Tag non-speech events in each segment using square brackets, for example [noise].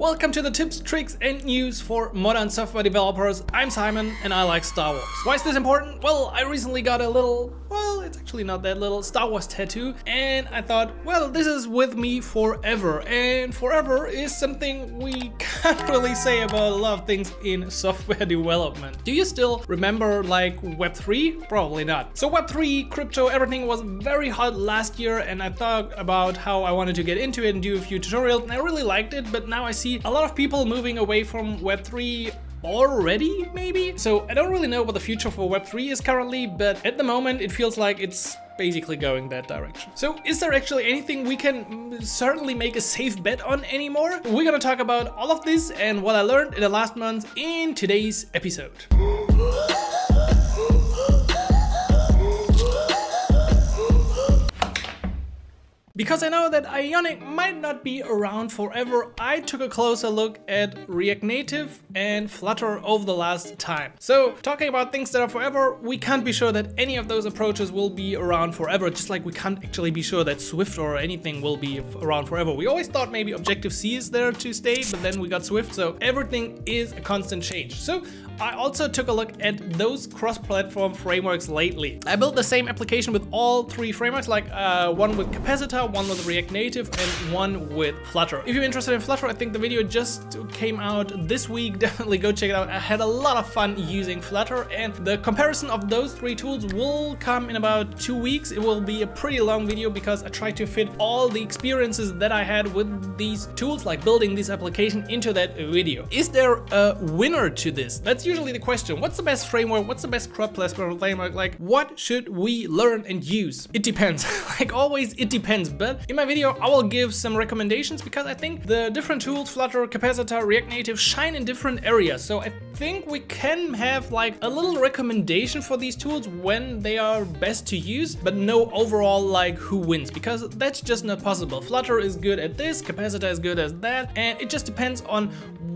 Welcome to the tips, tricks and news for modern software developers. I'm Simon and I like Star Wars. Why is this important? Well, I recently got a little, well, it's actually not that little, Star Wars tattoo and I thought, well, this is with me forever and forever is something we can't really say about a lot of things in software [laughs] development. Do you still remember like Web3? Probably not. So Web3, crypto, everything was very hot last year and I thought about how I wanted to get into it and do a few tutorials and I really liked it, but now I see a lot of people moving away from Web3 already, maybe? So I don't really know what the future for Web3 is currently, but at the moment it feels like it's basically going that direction. So is there actually anything we can mm, certainly make a safe bet on anymore? We're gonna talk about all of this and what I learned in the last month in today's episode. Because I know that Ionic might not be around forever, I took a closer look at React Native and Flutter over the last time. So talking about things that are forever, we can't be sure that any of those approaches will be around forever, just like we can't actually be sure that Swift or anything will be around forever. We always thought maybe Objective-C is there to stay, but then we got Swift, so everything is a constant change. So I also took a look at those cross-platform frameworks lately. I built the same application with all three frameworks, like uh, one with Capacitor, one with React Native, and one with Flutter. If you're interested in Flutter, I think the video just came out this week. [laughs] Definitely go check it out. I had a lot of fun using Flutter, and the comparison of those three tools will come in about two weeks. It will be a pretty long video because I tried to fit all the experiences that I had with these tools, like building this application, into that video. Is there a winner to this? That's usually the question. What's the best framework? What's the best cross-platform framework? Like, what should we learn and use? It depends. [laughs] like always, it depends. But in my video, I will give some recommendations because I think the different tools, Flutter, Capacitor, React Native, shine in different areas. So I think we can have like a little recommendation for these tools when they are best to use, but no overall like who wins because that's just not possible. Flutter is good at this, Capacitor is good at that, and it just depends on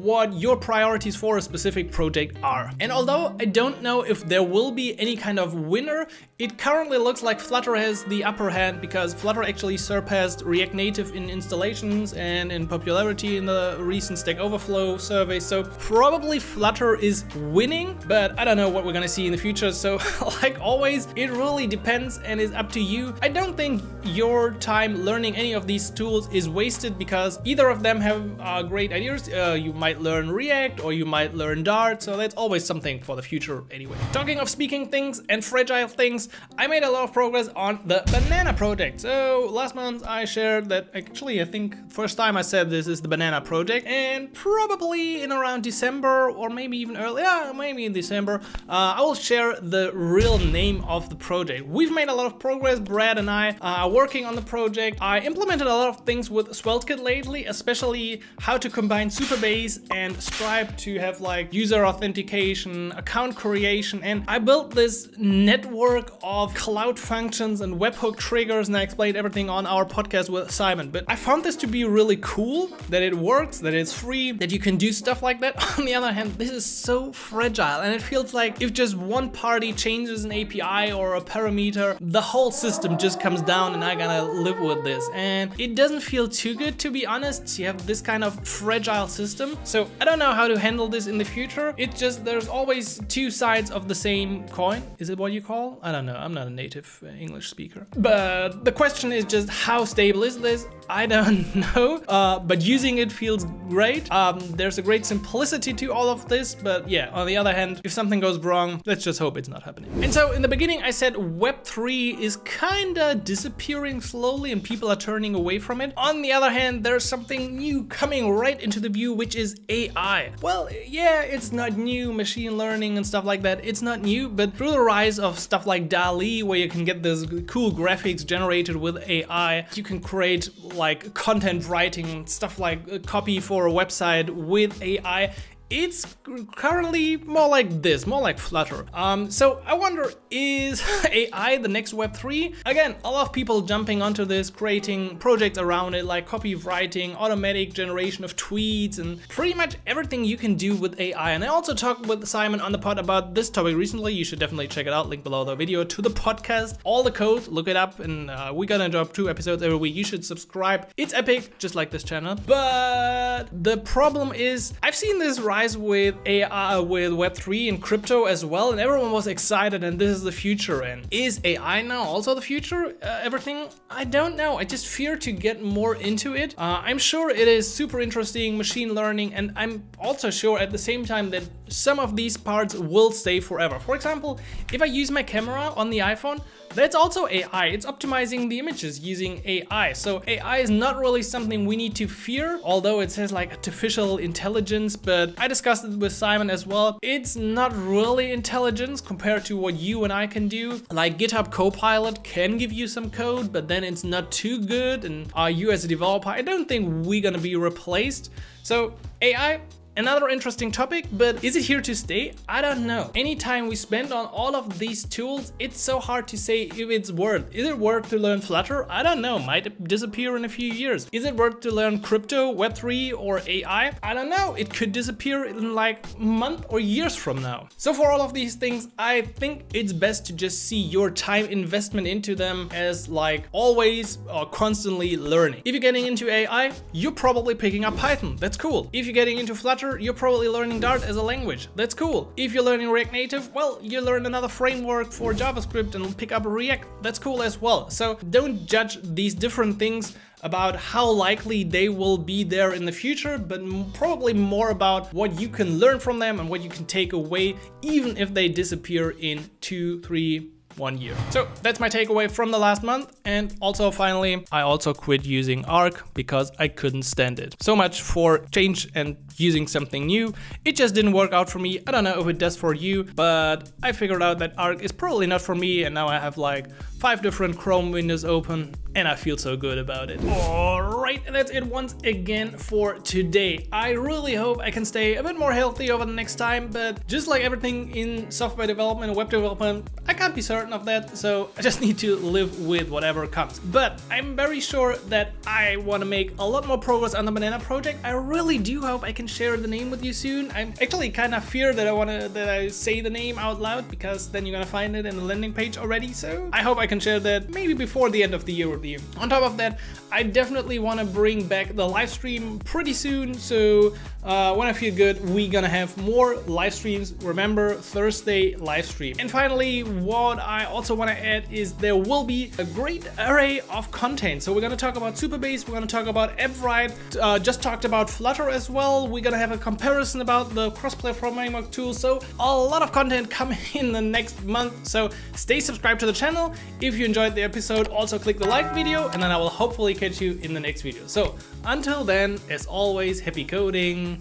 what your priorities for a specific project are. And although I don't know if there will be any kind of winner, it currently looks like Flutter has the upper hand because Flutter actually surpassed React Native in installations and in popularity in the recent Stack Overflow survey. So probably Flutter is winning, but I don't know what we're gonna see in the future. So [laughs] like always, it really depends and is up to you. I don't think your time learning any of these tools is wasted because either of them have uh, great ideas. Uh, you might might learn React or you might learn Dart, so that's always something for the future anyway. Talking of speaking things and fragile things, I made a lot of progress on the Banana project. So last month I shared that actually I think first time I said this is the Banana project and probably in around December or maybe even early, yeah, maybe in December, uh, I will share the real name of the project. We've made a lot of progress, Brad and I uh, are working on the project. I implemented a lot of things with SvelteKit lately, especially how to combine Supabase and Stripe to have like user authentication, account creation, and I built this network of cloud functions and webhook triggers and I explained everything on our podcast with Simon. But I found this to be really cool, that it works, that it's free, that you can do stuff like that. [laughs] On the other hand, this is so fragile and it feels like if just one party changes an API or a parameter, the whole system just comes down and I gotta live with this. And it doesn't feel too good to be honest. You have this kind of fragile system. So I don't know how to handle this in the future. It's just there's always two sides of the same coin. Is it what you call? I don't know. I'm not a native English speaker. But the question is just how stable is this? I don't [laughs] know. Uh, but using it feels great. Um, there's a great simplicity to all of this. But yeah, on the other hand, if something goes wrong, let's just hope it's not happening. And so in the beginning, I said Web3 is kinda disappearing slowly and people are turning away from it. On the other hand, there's something new coming right into the view, which is AI. Well, yeah, it's not new, machine learning and stuff like that, it's not new, but through the rise of stuff like DALL-E, where you can get this cool graphics generated with AI, you can create like content writing, stuff like uh, copy for a website with AI, it's currently more like this, more like Flutter. Um, so I wonder, is [laughs] AI the next Web3? Again, a lot of people jumping onto this, creating projects around it, like copywriting, automatic generation of tweets, and pretty much everything you can do with AI. And I also talked with Simon on the pod about this topic recently. You should definitely check it out. Link below the video to the podcast. All the code, look it up, and uh, we're gonna drop two episodes every week. You should subscribe. It's epic, just like this channel. But the problem is, I've seen this rise with AI, with Web3 and crypto as well, and everyone was excited, and this is the future. And is AI now also the future? Uh, everything? I don't know. I just fear to get more into it. Uh, I'm sure it is super interesting, machine learning, and I'm also sure at the same time that some of these parts will stay forever. For example, if I use my camera on the iPhone, that's also AI. It's optimizing the images using AI. So AI is not really something we need to fear, although it says like artificial intelligence, but I discussed it with Simon as well. It's not really intelligence compared to what you and I can do. Like GitHub Copilot can give you some code, but then it's not too good. And are you as a developer, I don't think we're gonna be replaced. So AI, Another interesting topic, but is it here to stay? I don't know. Any time we spend on all of these tools, it's so hard to say if it's worth. Is it worth to learn Flutter? I don't know, might disappear in a few years. Is it worth to learn crypto, Web3 or AI? I don't know, it could disappear in like month or years from now. So for all of these things, I think it's best to just see your time investment into them as like always or constantly learning. If you're getting into AI, you're probably picking up Python, that's cool. If you're getting into Flutter, you're probably learning Dart as a language. That's cool. If you're learning React Native, well, you learn another framework for JavaScript and pick up React. That's cool as well. So don't judge these different things about how likely they will be there in the future, but probably more about what you can learn from them and what you can take away, even if they disappear in two, three, one year. So that's my takeaway from the last month. And also finally, I also quit using Arc because I couldn't stand it. So much for change and using something new. It just didn't work out for me. I don't know if it does for you, but I figured out that Arc is probably not for me. And now I have like five different Chrome windows open and I feel so good about it. Alright, that's it once again for today. I really hope I can stay a bit more healthy over the next time, but just like everything in software development and web development, I can't be certain of that, so I just [laughs] need to live with whatever comes. But I'm very sure that I want to make a lot more progress on the Banana project. I really do hope I can share the name with you soon. I'm actually kind of fear that I want to that I say the name out loud because then you're gonna find it in the landing page already. So I hope I can share that maybe before the end of the year you. On top of that, I definitely want to bring back the live stream pretty soon. So uh, when I feel good, we're gonna have more live streams. Remember, Thursday live stream. And finally, what I also want to add is there will be a great array of content. So we're gonna talk about Supabase, we're gonna talk about AppWrite, uh, just talked about Flutter as well. We're gonna have a comparison about the cross-platform framework tool. So a lot of content [laughs] coming in the next month. So stay subscribed to the channel. If you enjoyed the episode, also click the like video and then I will hopefully catch you in the next video. So until then, as always, happy coding,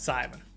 Simon.